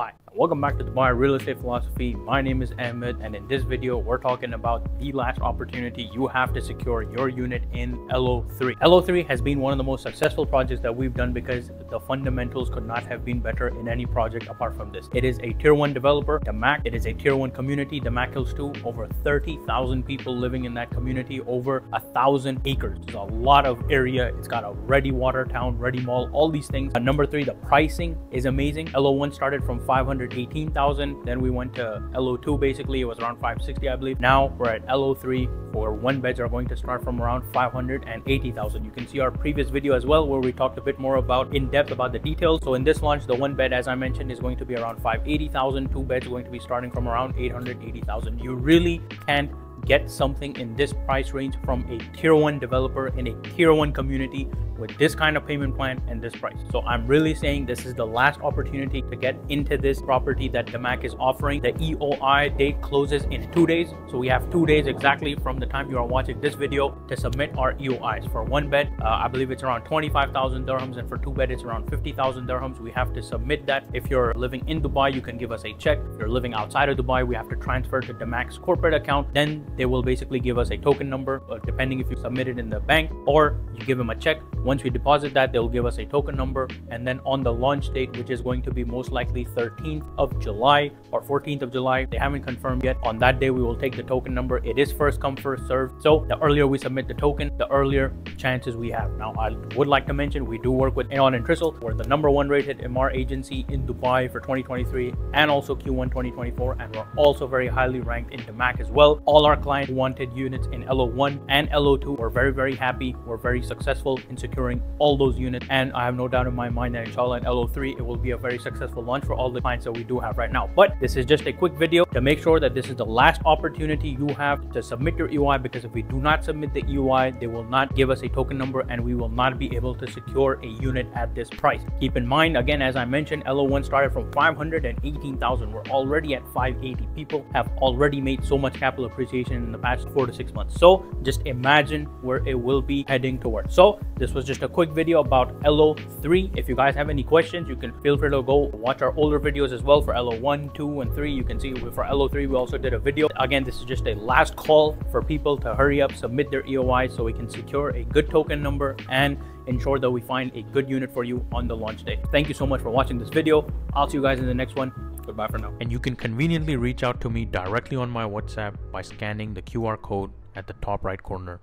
Hi, welcome back to Dubai Real Estate Philosophy. My name is Ahmed, and in this video, we're talking about the last opportunity you have to secure your unit in ELO3. ELO3 has been one of the most successful projects that we've done because the fundamentals could not have been better in any project apart from this. It is a tier one developer, DAMAC. It is a tier one community, DAMAC Hills 2. Over 30,000 people living in that community, over a thousand acres. It's a lot of area. It's got a ready water town, ready mall, all these things. Number three, the pricing is amazing. ELO1 started from 518,000. Then we went to ELO2 basically. It was around 560, I believe. Now we're at ELO3 for one beds are going to start from around 580,000. You can see our previous video as well where we talked a bit more about in depth about the details. So in this launch, the one bed, as I mentioned, is going to be around 580,000. Two beds going to be starting from around 880,000. You really can't get something in this price range from a tier one developer in a tier one community with this kind of payment plan and this price. So I'm really saying this is the last opportunity to get into this property that DAMAC is offering. The EOI date closes in two days. So we have two days exactly from the time you are watching this video to submit our EOIs. For one bed, uh, I believe it's around 25,000 dirhams and for two bed, it's around 50,000 dirhams. We have to submit that. If you're living in Dubai, you can give us a check. If you're living outside of Dubai, we have to transfer to DAMAC's corporate account. Then they will basically give us a token number, uh, depending if you submit it in the bank or you give them a check. Once we deposit that, they'll give us a token number. And then on the launch date, which is going to be most likely 13th of July or 14th of July, they haven't confirmed yet. On that day, we will take the token number. It is first come, first served. So the earlier we submit the token, the earlier chances we have. Now, I would like to mention we do work with Aeon and Trisl. We're the number one rated Emaar agency in Dubai for 2023 and also Q1 2024. And we're also very highly ranked in DAMAC as well. All our clients wanted units in ELO1 and ELO2. We're very, very happy. We're very successful in securing securing all those units. And I have no doubt in my mind that inshallah in ELO3, it will be a very successful launch for all the clients that we do have right now. But this is just a quick video to make sure that this is the last opportunity you have to submit your EOI because if we do not submit the EOI, they will not give us a token number and we will not be able to secure a unit at this price. Keep in mind, again, as I mentioned, ELO1 started from 518,000. We're already at 580. People have already made so much capital appreciation in the past four to six months. So just imagine where it will be heading towards. So this was just a quick video about ELO3. If you guys have any questions, you can feel free to go watch our older videos as well for ELO1, 2, and 3. You can see for ELO3, we also did a video. Again, this is just a last call for people to hurry up, submit their EOI so we can secure a good token number and ensure that we find a good unit for you on the launch day. Thank you so much for watching this video. I'll see you guys in the next one. Goodbye for now. And you can conveniently reach out to me directly on my WhatsApp by scanning the QR code at the top right corner.